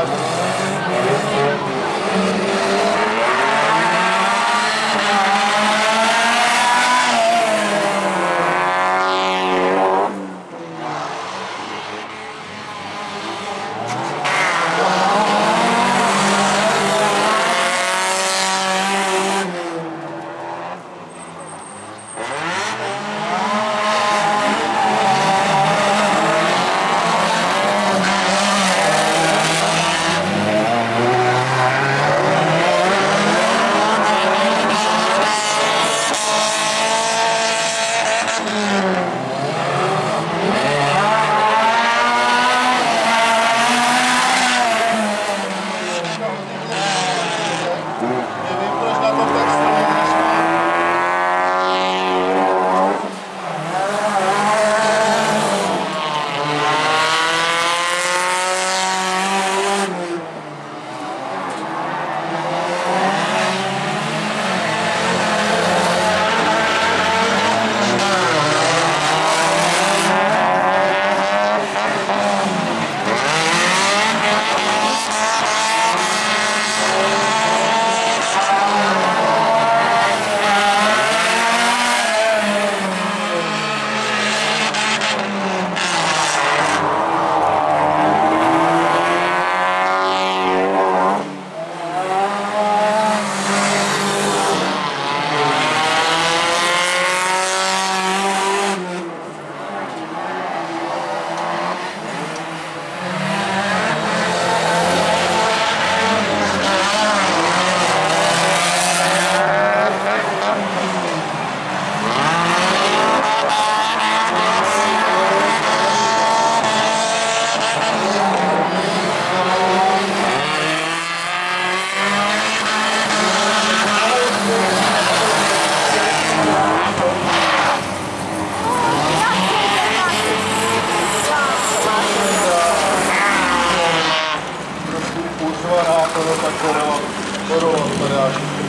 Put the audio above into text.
uh, この格好のフォローをしております。